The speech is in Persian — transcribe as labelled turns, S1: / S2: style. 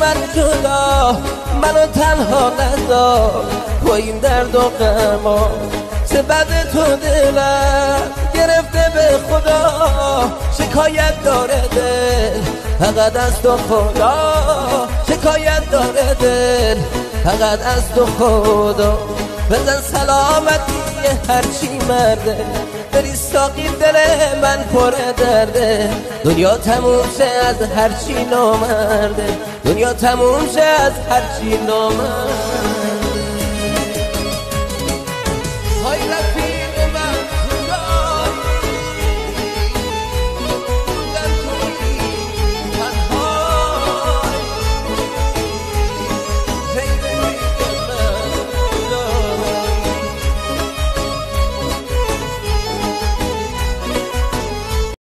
S1: من جدا منو تنها نذار با این درد و غما چه بد تو دلم گرفته به خدا. شکایت داره دل فقط از تو خدا. شکایت داره دل فقط از تو خدا. بزن سلامتی هرچی مرده. بری ساقی دل من پر درده. دنیا تموم شه از هرچی نامرده. دنیا تموم شه از هرچی نامرده.